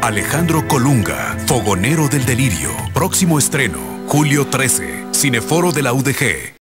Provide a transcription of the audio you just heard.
Alejandro Colunga, Fogonero del Delirio. Próximo estreno, julio 13, Cineforo de la UDG.